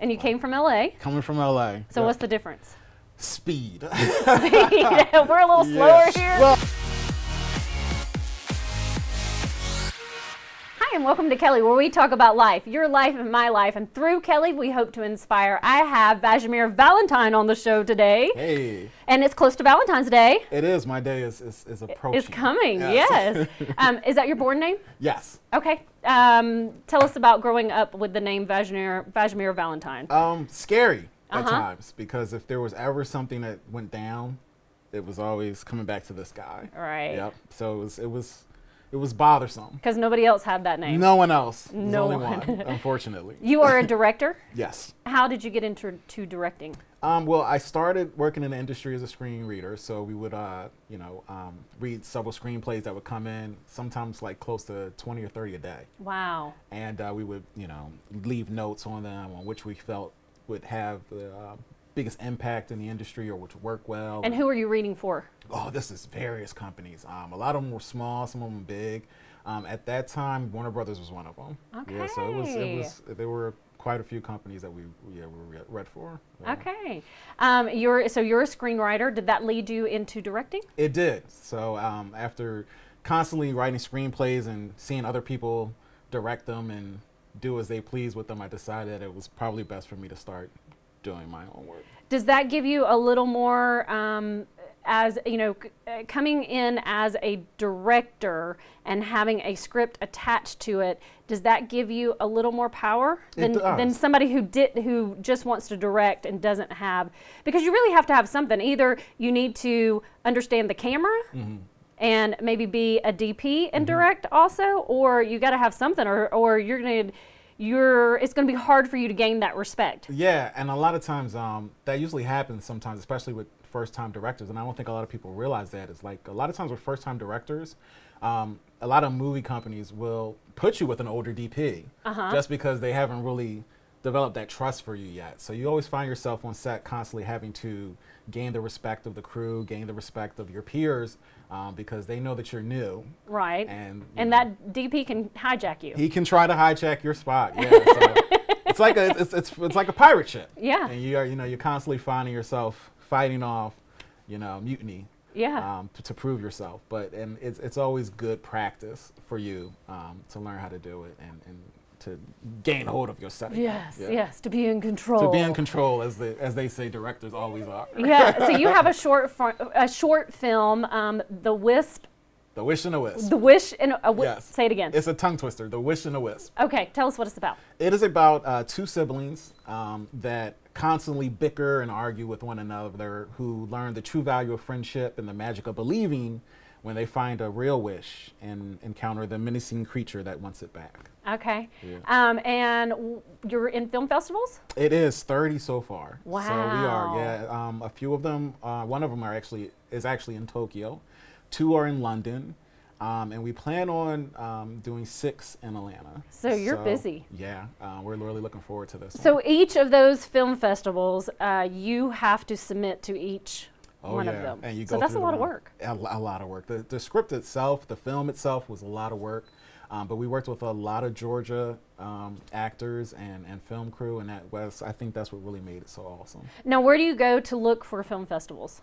And you came from LA. Coming from LA. So Yeah. what's the difference? speed? We're a little slower here. Well, and welcome to Kelly, where we talk about life, your life and my life. And through Kelly, we hope to inspire. I have Vashmere Valentine on the show today, hey, and it's close to Valentine's Day. it is. My day is is, is approaching. It's coming, yes. um, is that your born name? yes. Okay. Um, tell us about growing up with the name Vashmere, Vashmere Valentine. Um, scary at Uh-huh. times because if there was ever something that went down, it was always coming back to this guy. Right. Yep. So it was it was it was bothersome. Because nobody else had that name. No one else. No one. one, unfortunately. You are a director. Yes. How did you get into to directing? Um, well, I started working in the industry as a screen reader, so we would, uh, you know, um, read several screenplays that would come in, sometimes like close to 20 or 30 a day, Wow. and uh, we would, you know, leave notes on them on which we felt would have the uh, biggest impact in the industry or which work well. And who are you reading for? oh, this is various companies. Um, a lot of them were small, some of them big. Um, at that time, Warner Brothers was one of them. Okay. Yeah, so it was, it was, there were quite a few companies that we, yeah, we read for. Yeah. Okay. Um, you're so you're a screenwriter. Did that lead you into directing? It did. So um, after constantly writing screenplays and seeing other people direct them and do as they please with them, I decided it was probably best for me to start doing my own work. Does that give you a little more, um, as you know, c- uh, coming in as a director and having a script attached to it? Does that give you a little more power than than somebody who did who just wants to direct and doesn't have? Because you really have to have something. Either you need to understand the camera. Mm-hmm. And maybe be a DP and direct also, or you got to have something, or, or you're gonna, you're, it's gonna be hard for you to gain that respect. Yeah, and a lot of times um, that usually happens sometimes, especially with first-time directors. And I don't think a lot of people realize that. It's like a lot of times with first-time directors, um, a lot of movie companies will put you with an older DP just because they haven't really developed that trust for you yet. So you always find yourself on set constantly having to gain the respect of the crew, gain the respect of your peers, um, because they know that you're new. Right. And, And know, that DP can hijack you. he can try to hijack your spot. Yeah, so it's like a it's, it's it's like a pirate ship. Yeah. and you are you know you're constantly finding yourself fighting off, you know, mutiny. Yeah. Um, to, to prove yourself, but and it's it's always good practice for you um, to learn how to do it and, and to gain hold of your setting. yes, Yeah. yes, to be in control. To be in control, as the as they say, directors always are. yeah. So you have a short a short film, um, The Wisp, The wish and a wisp. The Wish and a wi- Yes. Say it again. It's a tongue twister. The wish and a wisp. okay, tell us what it's about. It is about uh, two siblings um, that constantly bicker and argue with one another, who learn the true value of friendship and the magic of believing when they find a real wish and encounter the menacing creature that wants it back. Okay. Yeah. Um, and w- you're in film festivals. It is 30 so far. Wow. So we are, yeah. Um, a few of them, uh, one of them are actually is actually in Tokyo, two are in London, um, and we plan on um, doing six in Atlanta. So you're busy. Yeah, uh, we're really looking forward to this. one. So each of those film festivals, uh, you have to submit to each Oh, one yeah. of them. And you so go that's a lot of work. A, a lot of work. The, the script itself, the film itself, was a lot of work. Um, but we worked with a lot of Georgia um, actors and, and film crew, and that was I think that's what really made it so awesome. Now, where do you go to look for film festivals?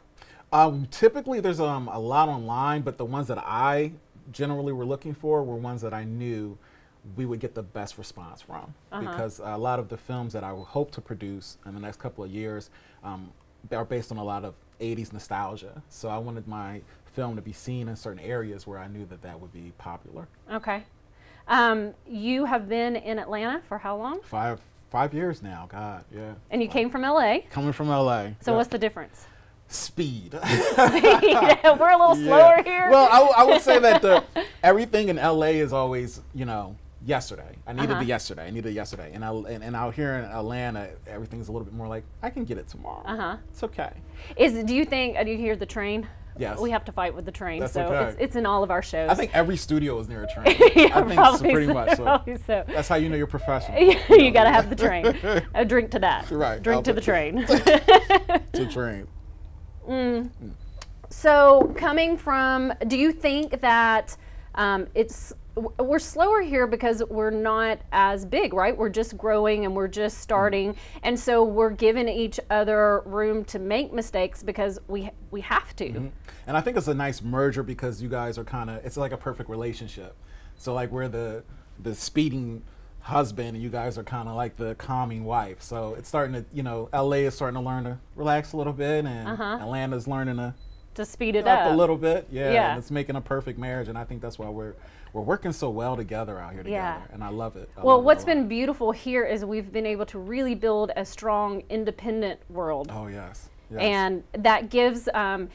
Um, typically, there's um, a lot online, but the ones that I generally were looking for were ones that I knew we would get the best response from. Because a lot of the films that I would hope to produce in the next couple of years um, are based on a lot of 80s nostalgia. So I wanted my film to be seen in certain areas where I knew that that would be popular. Okay. Um, you have been in Atlanta for how long? Five five years now, God, yeah. And you came from LA. Coming from LA. So yeah. what's the difference? speed? Yeah, We're a little Yeah. slower here. Well, I, w- I would say that the everything in LA is always, you know, yesterday. I needed Uh-huh. it yesterday. I needed it yesterday. And, I, and and out here in Atlanta, everything's a little bit more like I can get it tomorrow. Uh-huh. It's okay. Is do you think? uh, Do you hear the train? Yes. We have to fight with the train, That's so okay. it's, it's in all of our shows. I think every studio is near a train. yeah, I think so, probably pretty so, much. So so. that's how you know you're professional. you got to have the train. A drink to that. Right, Drink I'll to the train. to train. So, coming from, do you think that um, it's we're slower here because we're not as big, right? We're just growing and we're just starting, mm-hmm. and so we're giving each other room to make mistakes because we we have to. Mm-hmm. And I think it's a nice merger because you guys are kind of it's like a perfect relationship. So like we're the the speeding husband and you guys are kind of like the calming wife. So it's starting to, you know, LA is starting to learn to relax a little bit and uh-huh. Atlanta's learning to to speed it up, up, a little bit. Yeah, yeah. it's making a perfect marriage and I think that's why we're we're working so well together out here together yeah. and I love it. I well, love what's it been beautiful here is we've been able to really build a strong independent world. Oh, yes. yes. And that gives um,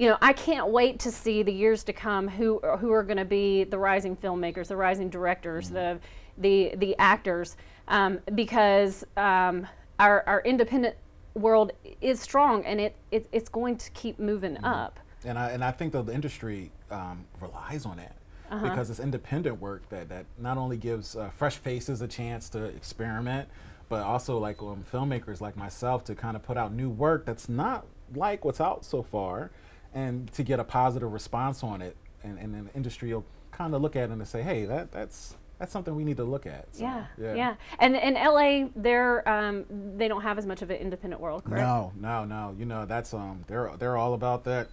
you know, I can't wait to see the years to come who who are going to be the rising filmmakers, the rising directors, mm-hmm. the the the actors, um, because um, our our independent world is strong and it, it it's going to keep moving mm-hmm. up. And I and I think that the industry um, relies on that. Uh-huh. Because it's independent work that, that not only gives uh, fresh faces a chance to experiment, but also like um, filmmakers like myself to kind of put out new work that's not like what's out so far and to get a positive response on it, and, and the industry will kind of look at it and say, hey, that that's that's something we need to look at. So, yeah, yeah, yeah. And in LA, they're um, they don't have as much of an independent world, correct? No, no, no. You know, that's um, they're they're all about that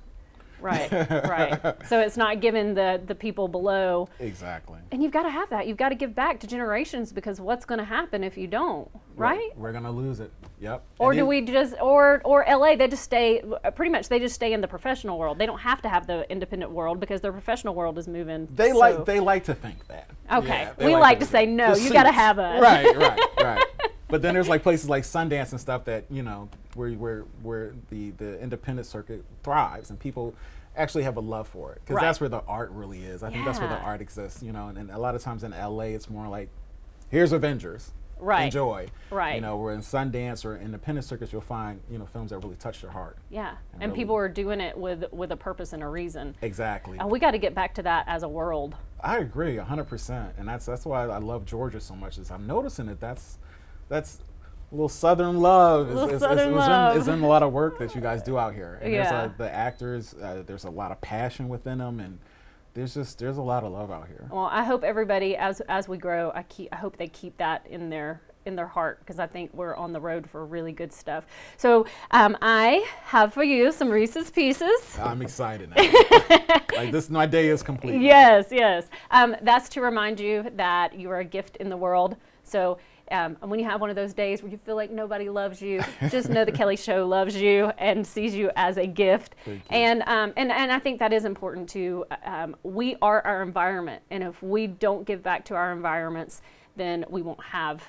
Right, right. So it's not giving the the people below. Exactly. And you've got to have that. You've got to give back to generations because what's going to happen if you don't, right? We're, we're going to lose it. Yep. Or and do we just or or LA they just stay pretty much they just stay in the professional world. They don't have to have the independent world because their professional world is moving. They so. like they like to think that. Okay. Yeah, we like, like to, to say no, you got to have us. Right, right, right. but then there's like places like Sundance and stuff that, you know, where where where the the independent circuit thrives and people actually have a love for it because right. that's where the art really is. I yeah. think that's where the art exists, you know. And, and, a lot of times in LA, it's more like, here's Avengers, right? Enjoy, right? You know, where in Sundance or independent circuits, you'll find you know films that really touch your heart. Yeah, and, and really people are doing it with with a purpose and a reason. Exactly. Uh, we got to get back to that as a world. I agree, hundred percent, and that's that's why I love Georgia so much. Is I'm noticing that that's that's a little southern love, is, is, southern is, love. In, is, in, a lot of work that you guys do out here. And yeah. there's a, the actors, uh, there's a lot of passion within them, and there's just there's a lot of love out here. Well, I hope everybody, as as we grow, I keep I hope they keep that in their in their heart because I think we're on the road for really good stuff. So um, I have for you some Reese's Pieces. I'm excited now. like this, my day is complete. Yes, yes. Um, that's to remind you that you are a gift in the world. So um, and when you have one of those days where you feel like nobody loves you, just know the Kelly Show loves you and sees you as a gift. And, um, and and I think that is important too. Um, we are our environment, and if we don't give back to our environments, then we won't have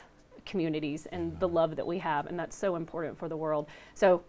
communities and the love that we have, and that's so important for the world. So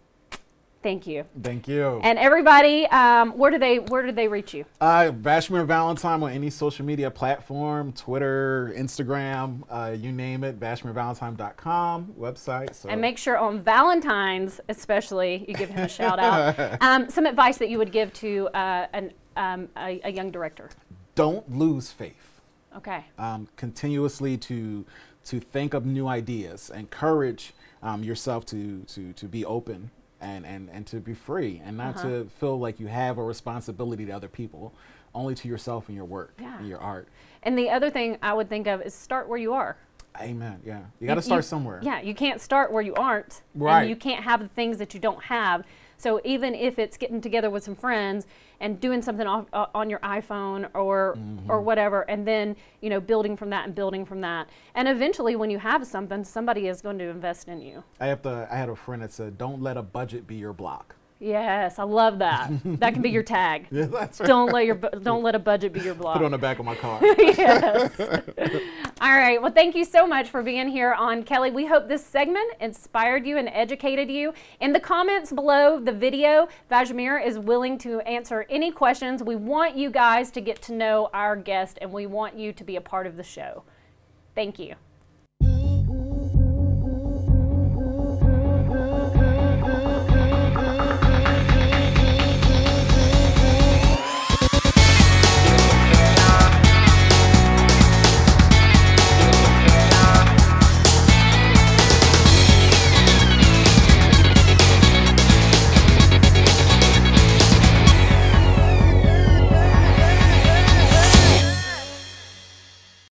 Thank you. Thank you. And everybody, um, where do they where do they reach you? Uh, Vashmere Valentine on any social media platform, Twitter, Instagram, uh, you name it. VashmereValentine.com website. So. And make sure on Valentine's, especially, you give him a shout out. Um, some advice that you would give to uh, an, um, a, a, young director. Don't lose faith. Okay. Um, continuously to to think of new ideas. Encourage um, yourself to to to be open and, and, and to be free and not uh-huh. to feel like you have a responsibility to other people, only to yourself and your work yeah. and your art. And the other thing I would think of is start where you are. Amen. Yeah. You got to start you, somewhere. Yeah. You can't start where you aren't. Right. And you can't have the things that you don't have. So even if it's getting together with some friends and doing something off, uh, on your iPhone or mm-hmm. or whatever, and then you know building from that and building from that, and eventually when you have something, somebody is going to invest in you. I have to. I had a friend that said, "Don't let a budget be your block." Yes, I love that. that can be your tag. Yeah, that's right. Don't let your don't let a budget be your block. Put it on the back of my car. yes. All right. Well, thank you so much for being here on Kelly. We hope this segment inspired you and educated you. In the comments below the video, Vashmere is willing to answer any questions. We want you guys to get to know our guest, and we want you to be a part of the show. Thank you.